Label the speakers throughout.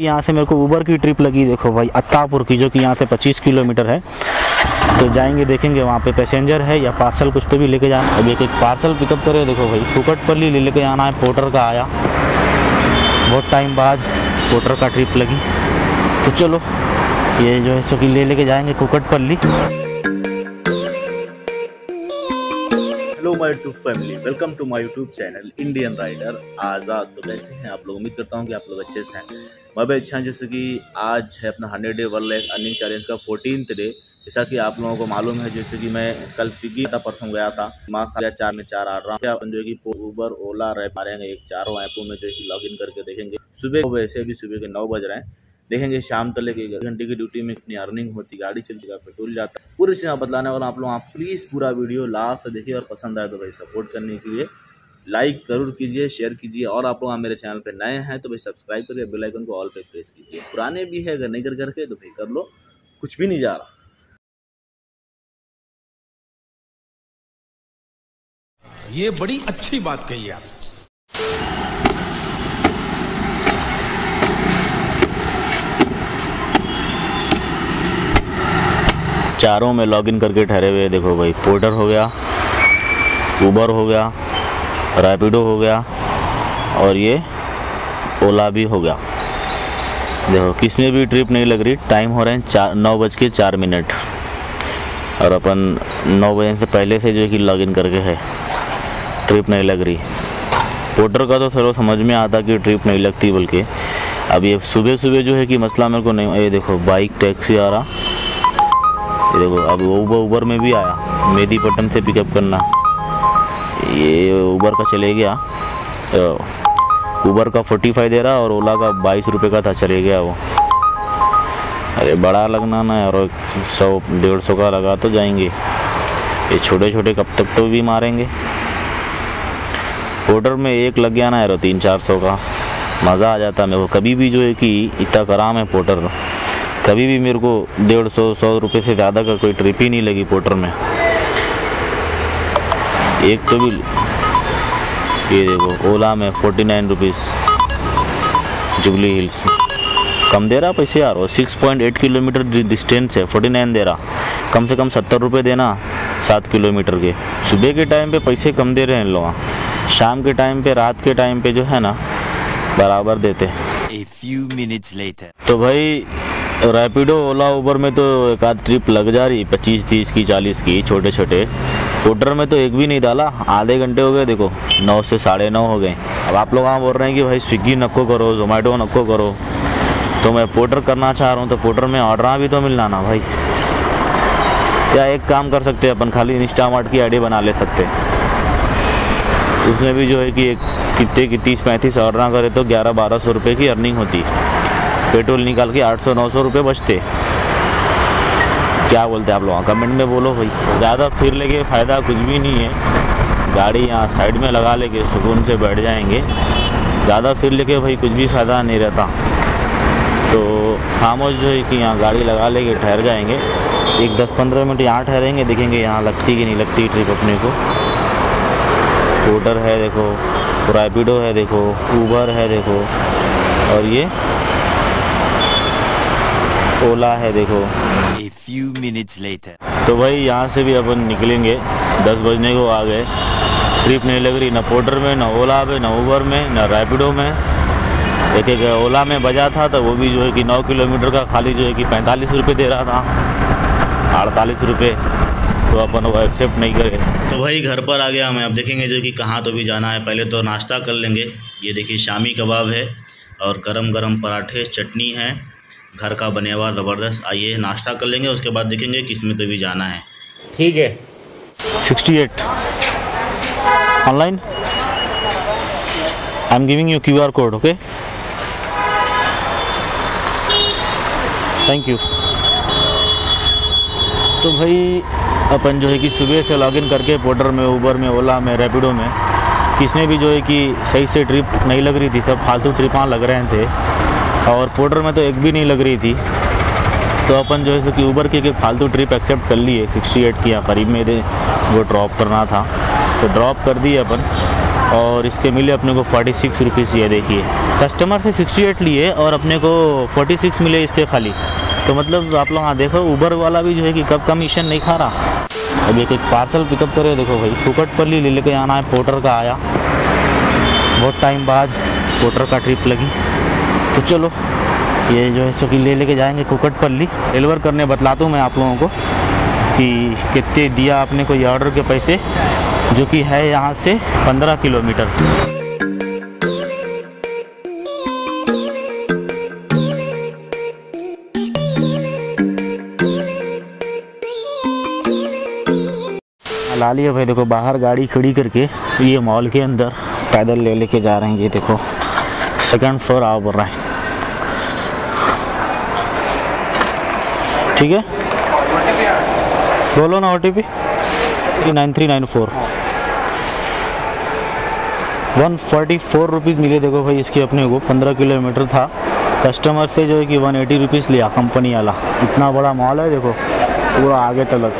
Speaker 1: यहाँ से मेरे को ऊबर की ट्रिप लगी, देखो भाई, अत्तापुर की, जो कि यहाँ से 25 किलोमीटर है। तो जाएँगे, देखेंगे, वहाँ पे पैसेंजर है या पार्सल कुछ तो भी लेके जाना। अभी एक एक पार्सल पिकअप करे, देखो भाई, फुकटपल्ली ले लेके आना है पोटर का आया। बहुत टाइम बाद पोटर का ट्रिप लगी। तो चलो, ये जो है, सो कि ले लेके जाएँगे Kukatpally hello my YouTube family, welcome to my YouTube channel, Indian rider Azad. तो कैसे हैं आप लोग? उम्मीद करता हूँ कि आप लोग अच्छे से हैं। मैं भी अच्छा जैसे कि आज है अपना hundred day world life earning challenge का फोर्टीन डे जैसा कि आप लोगों को मालूम है, जैसे कि मैं कल स्विगी था परसों गया था। माँ चार में चार आ रहा हूँ। अपन जो है कि ऊबर ओला रैप आ रहे हैं एक चारों ऐपों में जो है कि लॉग करके देखेंगे। सुबह वैसे भी सुबह के नौ बज रहे हैं। देखेंगे शाम तक एक घंटे की ड्यूटी में कितनी अर्निंग होती, गाड़ी चलती है पेट्रोल जाता। है पूरी चीज़ बतलाने वाला आप लोग, आप प्लीज़ पूरा वीडियो लास्ट से देखिए और पसंद आए तो भाई सपोर्ट करने के लिए लाइक ज़रूर कीजिए शेयर कीजिए और आप लोग मेरे चैनल पर नए हैं तो भाई सब्सक्राइब करिए बेल आइकन को ऑल पे प्रेस कीजिए। पुराने भी है, अगर नहीं कर करके तो भाई कर लो, कुछ भी नहीं जा रहा।
Speaker 2: ये बड़ी अच्छी बात कही आप
Speaker 1: चारों में लॉगिन करके ठहरे हुए, देखो भाई, पोर्टर हो गया ऊबर हो गया रैपिडो हो गया, और ये ओला भी हो गया। देखो किसमें भी ट्रिप नहीं लग रही टाइम हो रहे हैं चार, नौ बज के चार मिनट और अपन नौ बजे से पहले से जो है कि लॉगिन करके है ट्रिप नहीं लग रही। पोर्टर का तो चलो समझ में आता कि ट्रिप नहीं लगती बल्कि, अब ये सुबह सुबह जो है कि मसला मेरे को नहीं, ये देखो बाइक टैक्सी आ रहा। देखो, अब ऊबर ऊबर में भी आया। मेदीपट्टम से पिकअप करना। ये ऊबर का चले गया। ऊबर का फोर्टी फाइव दे रहा और ओला का बाईस रुपये का था, चले गया वो। अरे बड़ा लगना ना और सौ, डेढ़ सौ का लगा तो जाएँगे। ये छोटे छोटे कब तक तो भी मारेंगे। पोर्टर में एक लग गया ना यार, तीन चार सौ का। मज़ा आ जाता मेरे को। कभी भी जो है कि इतना कराम है पोर्टर कभी भी मेरे को डेढ़ सौ सौ रुपये से ज़्यादा का कोई ट्रिप ही नहीं लगी पोर्टर में। एक तो भी ये देखो ओला में forty nine rupees Jubilee Hills कम दे रहा पैसे यार और six point eight kilometre distance है फोर्टी नाइन दे रहा। कम से कम सत्तर रुपये देना सात किलोमीटर के। सुबह के टाइम पे पैसे कम दे रहे हैं इन लोग। शाम के टाइम पे रात के टाइम पे जो है ना बराबर देते
Speaker 3: later.
Speaker 1: तो भाई रैपिडो ओला उबर में तो एक आध ट्रिप लग जा रही, पच्चीस, तीस की, चालीस की छोटे छोटे स्कूटर में तो एक भी नहीं डाला, आधे घंटे हो गए, देखो, नौ से साढ़े नौ हो गए। अब आप लोग वहाँ बोल रहे हैं कि भाई स्विगी नको करो, जोमेटो नको करो। तो मैं पोर्टर करना चाह रहा हूँ तो पोर्टर में ऑर्डर भी तो मिलना ना, भाई। या एक काम कर सकते हैं, अपन खाली इंस्टामार्ट की आईडी बना ले सकते उसमें भी जो है कि एक कितने की तीस पैंतीस ऑर्डर करे तो ग्यारह, बारह सौ रुपये की अर्निंग होती। पेट्रोल निकाल के आठ सौ, नौ सौ रुपये बचते। क्या बोलते हैं आप लोग? कमेंट में बोलो भाई। ज़्यादा फिर लेके फ़ायदा कुछ भी नहीं है। गाड़ी यहाँ साइड में लगा लेके सुकून से बैठ जाएँगे। ज़्यादा फिर लेके भाई कुछ भी फ़ायदा नहीं रहता। तो खामोश जो है कि यहाँ गाड़ी लगा लेके ठहर जाएँगे। एक दस पंद्रह मिनट यहाँ ठहरेंगे, देखेंगे यहाँ लगती कि नहीं लगती ट्रिप अपने को। स्कूटर है, देखो। रैपिडो है, देखो। ऊबर है, देखो। और ये ओला है देखो।
Speaker 3: A few minutes later.
Speaker 1: तो भाई यहाँ से भी अपन निकलेंगे। दस बजने को आ गए। ट्रिप नहीं लग रही ना पोर्टर में ना ओला में ना ऊबर में ना रैपिडो में। एक एक ओला में बजा था तो वो भी जो है कि नौ किलोमीटर का खाली जो है कि पैंतालीस रुपये दे रहा था। अड़तालीस रुपये। तो अपन वो एक्सेप्ट नहीं करे। तो भाई घर पर आ गया मैं। अब देखेंगे जो कि कहाँ तो भी जाना है। पहले तो नाश्ता कर लेंगे। ये देखिए शामी कबाब है और गरम गरम पराठे चटनी है। घर का बने हुआ ज़बरदस्त। आइए, नाश्ता कर लेंगे, उसके बाद देखेंगे किसमें तो भी जाना है। ठीक है। Sixty eight. Online? I am giving you Q R code okay thank you तो भाई, अपन जो है कि सुबह से लॉगिन करके पोर्टर में ऊबर में ओला में रैपिडो में, किसने भी जो है कि सही से ट्रिप नहीं लग रही थी, सब फालतू ट्रिपाँ लग रहे थे। और पोर्टर में तो एक भी नहीं लग रही थी। तो अपन जो है सो कि ऊबर की एक फालतू ट्रिप एक्सेप्ट कर लिए सिक्सटी एट की यहाँ करीब में वो ड्रॉप करना था। तो ड्रॉप कर दिए अपन और इसके मिले अपने को फोर्टी सिक्स रुपीज़ ये देखिए। कस्टमर से सिक्सटी एट लिए और अपने को फोर्टी सिक्स मिले इसके खाली। तो मतलब आप लोग हाँ देखो ऊबर वाला भी जो है कि कब कमीशन नहीं खा रहा। अब एक एक पार्सल पिकअप करे देखो भाई, फुकट पर ले, लेके आना है पोर्टर का आया। बहुत टाइम बाद पोटर का ट्रिप लगी। तो चलो, ये जो है सो कि ले लेके जाएँगे कुकट पल्ली। डिलीवर करने बतलाता हूँ मैं आप लोगों को कि कितने दिया आपने को ये ऑर्डर के पैसे, जो कि है यहाँ से 15 किलोमीटर। ला लिया भाई देखो, बाहर गाड़ी खड़ी करके ये मॉल के अंदर पैदल ले लेके जा रहे हैं। ये देखो सेकंड फ्लोर आओ बोल रहे हैं। ठीक है? बोलो ना O T P nine three nine four one forty four rupees मिले, देखो भाई, इसके अपने को पंद्रह किलोमीटर था। कस्टमर से जो है कि वन एटी रुपीज़ लिया कंपनी वाला। इतना बड़ा मॉल है, देखो, पूरा आगे तलक।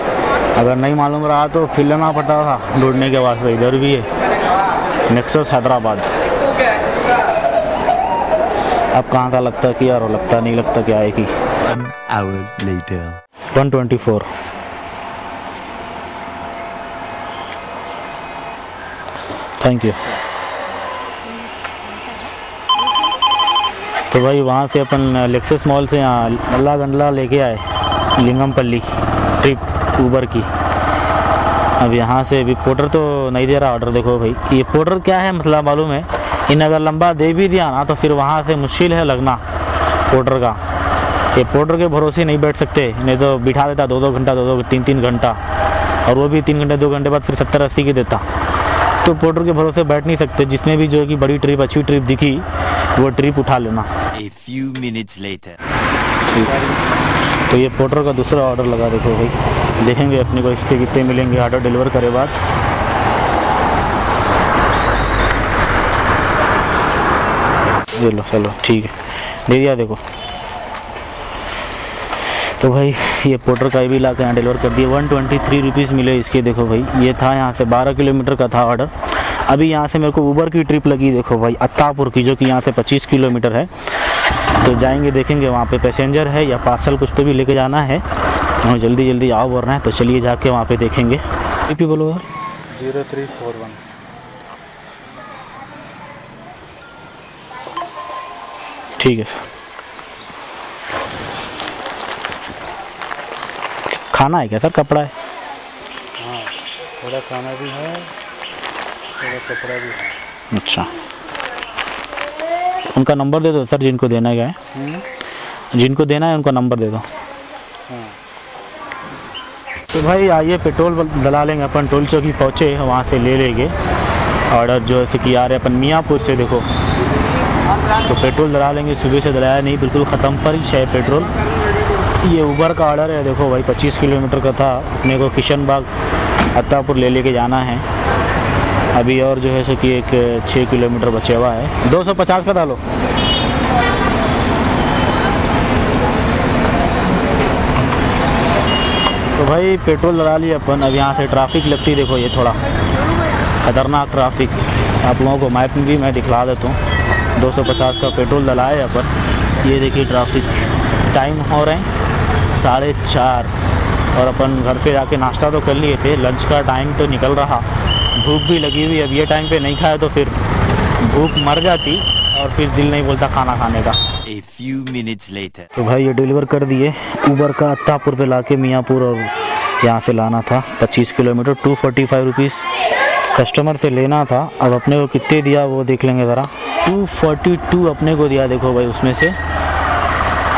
Speaker 1: अगर नहीं मालूम रहा तो फिर लेना पड़ता था। ढूँढने के वास्ते इधर भी है। नेक्सस हैदराबाद। अब कहाँ का लगता कि यार लगता नहीं लगता क्या है कि?
Speaker 3: One hour later.
Speaker 1: 124 thank you तो भाई वहाँ से अपन लेक्सस मॉल से यहाँ अल्लाह गंडला लेके आए लिंगमपल्ली ट्रिप ऊबर की। अब यहाँ से अभी पोर्टर तो नहीं दे रहा ऑर्डर देखो भाई। ये पोटर क्या है मतलब मालूम है? इन अगर लंबा दे भी दिया ना तो फिर वहाँ से मुश्किल है लगना पोर्टर का। ये पोर्टर के भरोसे नहीं बैठ सकते। नहीं तो बिठा देता दो दो घंटा दो दो तीन तीन घंटा। और वो भी तीन घंटे दो घंटे बाद फिर सत्तर अस्सी की देता। तो पोर्टर के भरोसे बैठ नहीं सकते। जिसने भी जो है कि बड़ी ट्रिप अच्छी ट्रिप दिखी वो ट्रिप उठा लेना।
Speaker 3: A few minutes later.
Speaker 1: तो ये पोर्टर का दूसरा ऑर्डर लगा देखो भाई। देखेंगे अपने को इसके कितने मिलेंगे। ऑर्डर डिलीवर करे बाद। ये लो चलो, ठीक है। दे दिया देखो। तो भाई, ये पोटर का भी ला के यहाँ डिलीवर कर दिया। वन ट्वेंटी थ्री रुपीज़ मिले इसके, देखो भाई। ये था यहाँ से बारह किलोमीटर का था ऑर्डर अभी यहाँ से मेरे को ऊबर की ट्रिप लगी, देखो भाई, अत्तापुर की, जो कि यहाँ से पच्चीस किलोमीटर है। तो जाएँगे, देखेंगे, वहाँ पे पैसेंजर है या पार्सल कुछ तो भी लेके जाना है। हमें जल्दी जल्दी आओ रहे हैं तो चलिए जाके वहाँ पे देखेंगे। बोलो
Speaker 4: ज़ीरो थ्री फोर वन।
Speaker 1: ठीक है सर। खाना है क्या सर? कपड़ा है?
Speaker 4: हाँ थोड़ा खाना भी है थोड़ा कपड़ा भी है।
Speaker 1: अच्छा। उनका नंबर दे दो सर जिनको देना है?
Speaker 4: हम्म,
Speaker 1: जिनको देना है उनका नंबर दे दो।
Speaker 4: हाँ।
Speaker 1: तो भाई आइए पेट्रोल डला लेंगे। अपन टोल चौकी पहुँचे वहाँ से ले लेंगे। ऑर्डर जो है कि आ रहे अपन मियाँपुर से देखो। तो पेट्रोल डला लेंगे, सुबह से डलाया नहीं, बिल्कुल ख़त्म पर ही है पेट्रोल। ये ऊबर का ऑर्डर है, देखो भाई 25 किलोमीटर का था, अपने को किशन बाग अत्तापुर ले लेके जाना है। अभी और जो है सो कि एक छः किलोमीटर बचे हुआ है। 250 का डालो। तो भाई, पेट्रोल डला लिया अपन, अब यहाँ से ट्रैफ़िक लगती देखो ये थोड़ा खतरनाक ट्रैफ़िक आप लोगों को मैप भी मैं दिखला देता हूँ। 250 का पेट्रोल डलाए अपन ये देखिए ट्रैफ़िक टाइम हो रहे हैं साढ़े चार। और अपन घर पे जाके नाश्ता तो कर लिए थे लंच का टाइम तो निकल रहा। भूख भी लगी हुई अब ये टाइम पे नहीं खाए तो फिर भूख मर जाती और फिर दिल नहीं बोलता खाना खाने का।
Speaker 3: A few minutes later.
Speaker 1: तो भाई ये डिलीवर कर दिए। ऊबर का अत्तापुर पे लाके मियाँपुर और यहाँ से लाना था। 25 kilometre to forty five rupees customer से लेना था। अब अपने को कितने दिया वो देख लेंगे ज़रा। 242 अपने को दिया देखो भाई उसमें से।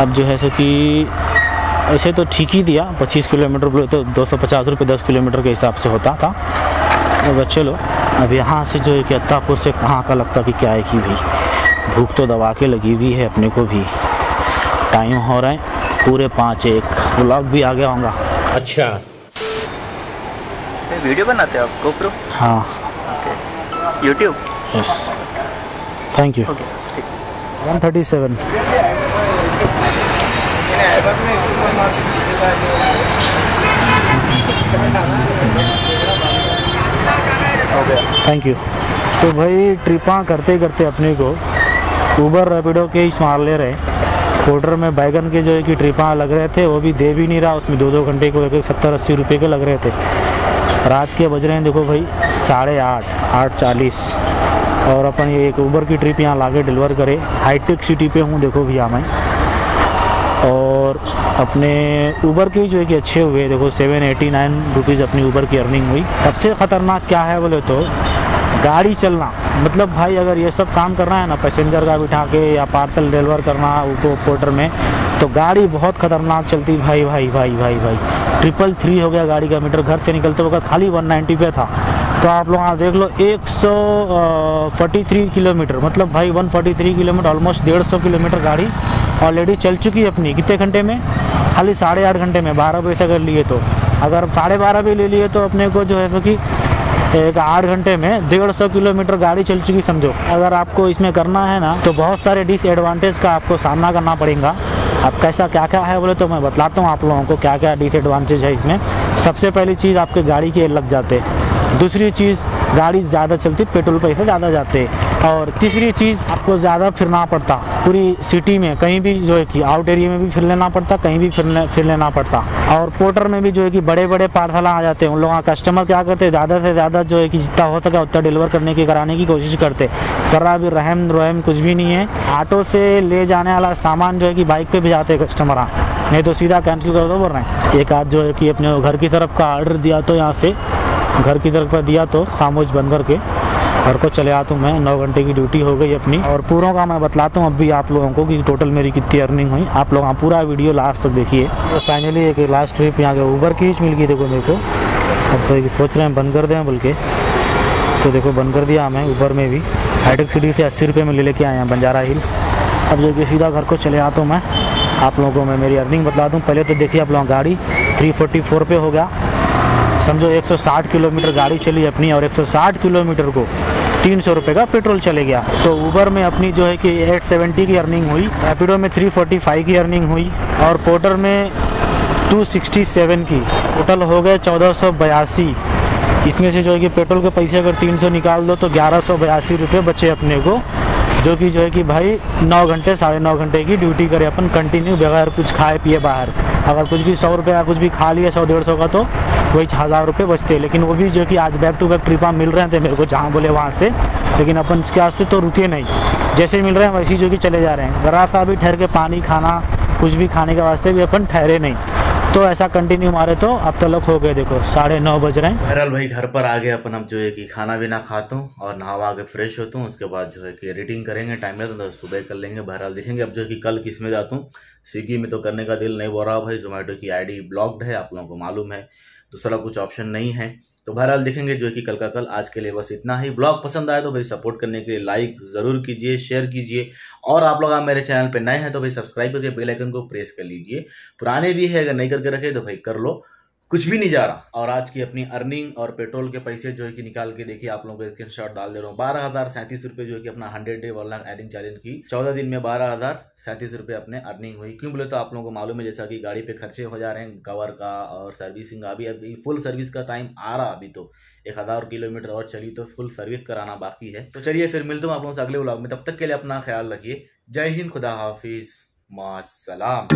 Speaker 1: अब जो है सो कि ऐसे तो ठीक ही दिया 25 किलोमीटर बोले तो दो सौ पचास रुपये दस किलोमीटर के हिसाब से होता था। अब चलो अब यहाँ से जो है कि अत्तापुर से कहाँ का लगता कि क्या है कि भाई भूख तो दबा के लगी हुई है अपने को भी। टाइम हो रहा है पूरे पाँच एक व्लॉग भी आ गया होगा
Speaker 2: अच्छा।
Speaker 5: वीडियो बनाते हो आप गोप्रो
Speaker 1: हाँ।
Speaker 5: YouTube
Speaker 1: yes thank you one thirty seven thank you तो भाई ट्रिपा करते करते अपने को ऊबर रैपिडो के ही मार ले रहे कोडर में बैगन के जो है कि ट्रिपा लग रहे थे वो भी दे भी नहीं रहा। उसमें दो दो घंटे को एक एक सत्तर अस्सी रुपये के लग रहे थे। रात के बज रहे हैं देखो भाई साढ़े आठ आठ चालीस। और अपन ये एक ऊबर की ट्रिप यहाँ लाके डिलीवर करे। हाईटेक सिटी पे हूँ, देखो भैया मैं। और अपने ऊबर की जो है कि अच्छे हुए, देखो सेवन एटी नाइन रुपीज़ अपनी ऊबर की अर्निंग हुई। सबसे ख़तरनाक क्या है बोले तो गाड़ी चलना। मतलब भाई, अगर ये सब काम करना है ना पैसेंजर का बिठा के या पार्सल डिलीवर करना ऊपर पोर्टर में तो गाड़ी बहुत खतरनाक चलती। भाई भाई भाई भाई भाई ट्रिपल थ्री हो गया गाड़ी का मीटर घर से निकलते वक्त खाली 190 पे था। तो आप लोग यहाँ देख लो 143 किलोमीटर मतलब भाई 143 किलोमीटर ऑलमोस्ट डेढ़ सौ किलोमीटर गाड़ी ऑलरेडी चल चुकी है अपनी। कितने घंटे में? खाली साढ़े आठ घंटे में, बारह बजे से अगर लिए तो। अगर साढ़े बारह भी ले लिए तो अपने को जो है सो कि एक आठ घंटे में डेढ़ सौ किलोमीटर गाड़ी चल चुकी समझो। अगर आपको इसमें करना है ना तो बहुत सारे डिसएडवांटेज का आपको सामना करना पड़ेगा। अब कैसा क्या क्या है बोले तो मैं बतलाता हूँ आप लोगों को क्या क्या डिसएडवांटेज है इसमें। सबसे पहली चीज़ आपके गाड़ी के लग जाते। दूसरी चीज़ गाड़ी ज़्यादा चलती पेट्रोल पैसे ज़्यादा जाते। और तीसरी चीज़ आपको ज़्यादा फिरना पड़ता। पूरी सिटी में कहीं भी जो है कि आउट एरिया में भी फिर लेना पड़ता कहीं भी फिर ले, फिर लेना पड़ता। और पोर्टर में भी जो है कि बड़े बड़े पार्सल आ जाते हैं। उन लोगों कस्टमर क्या करते हैं? ज़्यादा से ज़्यादा जो है कि जितना हो सके उतना डिलीवर करने की कराने की कोशिश करते। जरा भी रहम रहम कुछ भी नहीं है। ऑटो से ले जाने वाला सामान जो है कि बाइक पे भी जाते हैं कस्टमर नहीं तो सीधा कैंसिल कर दो बोल रहे हैं। एक आध जो है कि अपने घर की तरफ़ का ऑर्डर दिया तो यहाँ से घर की तरफ़ दिया तो खामोश बंद करके। घर को चले आता हूँ मैं, नौ घंटे की ड्यूटी हो गई अपनी। और पूरों का मैं बतलाता हूँ अभी आप लोगों को कि टोटल मेरी कितनी अर्निंग हुई। आप लोग हाँ पूरा वीडियो लास्ट तक देखिए। तो फाइनली एक लास्ट ट्रिप यहाँ के ऊबर की मिल गई देखो मेरे को। अब तो सोच रहे हैं, बंद कर दें बोल के तो देखो, बंद कर दिया हमें ऊबर में भी। हाईटेक सिटी से अस्सी रुपये में ले लेके आए हैं बंजारा हिल्स अब जो कि सीधा घर को चले आता हूँ मैं, आप लोगों को मैं मेरी अर्निंग बता दूँ। पहले तो देखिए आप लोगों गाड़ी 344 पे हो गया। समझो 160 किलोमीटर गाड़ी चली अपनी और 160 किलोमीटर को तीन सौ रुपये का पेट्रोल चले गया। तो ऊबर में अपनी जो है कि 870 की अर्निंग हुई रैपिडो में 345 की अर्निंग हुई और पोर्टर में 267 की। टोटल हो गए चौदह इसमें से जो है कि पेट्रोल के पैसे अगर 300 निकाल दो तो ग्यारह सौ रुपये बचे अपने को, जो कि जो है कि भाई नौ घंटे, साढ़े नौ घंटे की ड्यूटी करे अपन कंटिन्यू बगैर कुछ खाए पिए बाहर। अगर कुछ भी सौ रुपये कुछ भी खा लिया सौ डेढ़ सौ का तो वही हज़ार रुपये बचते लेकिन वो भी जो कि आज बैक टू बैक ट्रिपा मिल रहे थे मेरे को जहाँ बोले वहाँ से। लेकिन अपन इसके वास्ते तो रुके नहीं। जैसे मिल रहे हैं वैसे जो कि चले जा रहे हैं। ज़रा सा भी ठहर के पानी खाना, कुछ भी खाने के वास्ते भी अपन ठहरे नहीं। तो ऐसा कंटिन्यू मारे तो अब तक हो गए देखो, साढ़े नौ बज रहे हैं।
Speaker 6: बहरहाल भाई घर पर आ गए अपन, अब जो है कि खाना भी ना खाता हूँ और नहावा के फ्रेश होता हूँ। उसके बाद जो है कि एडिटिंग करेंगे टाइम में तो सुबह कर लेंगे, बहरहाल देखेंगे। अब जो है कि कल किसमें जाता हूँ? स्विगी में तो करने का दिल नहीं हो रहा भाई। जोमेटो की आईडी ब्लॉक्ड है, आप लोगों को मालूम है। दूसरा कुछ ऑप्शन नहीं है। तो बहरहाल देखेंगे जो है कि कल का कल आज के लिए बस इतना ही। ब्लॉग पसंद आए तो भाई सपोर्ट करने के लिए लाइक ज़रूर कीजिए शेयर कीजिए। और आप लोग आप मेरे चैनल पर नए हैं तो भाई सब्सक्राइब करके बेलाइकन को प्रेस कर लीजिए। पुराने भी है, अगर नहीं करके रखे तो भाई कर लो। कुछ भी नहीं जा रहा। और आज की अपनी अर्निंग और पेट्रोल के पैसे जो है कि निकाल के देखिए, आप लोगों को स्क्रीन शॉट डाल दे रहा हूँ। बारह हज़ार सैंतीस रुपये जो है कि अपना हंड्रेड डे वाला एडिंग चैलेंज की। चौदह दिन में बारह हज़ार सैंतीस रुपये अपने अर्निंग हुई। क्यों बोले तो आप लोगों को मालूम है, जैसा कि गाड़ी पे खर्चे हो जा रहे हैं कवर का और सर्विसिंग अभी अभी फुल सर्विस का टाइम आ रहा अभी तो। एक हज़ार किलोमीटर और चली तो फुल सर्विस कराना बाकी है। तो चलिए फिर मिलता हूँ आप लोगों से अगले ब्लॉग में। तब तक के लिए अपना ख्याल रखिए। जय हिंद, खुदा हाफिज़ मासलाम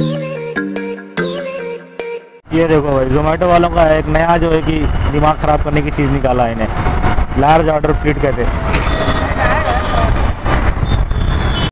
Speaker 1: ये देखो भाई जोमेटो वालों का एक नया जो है कि दिमाग ख़राब करने की चीज़ निकाला इन्हें। लार्ज ऑर्डर फ़ीड कहते हैं।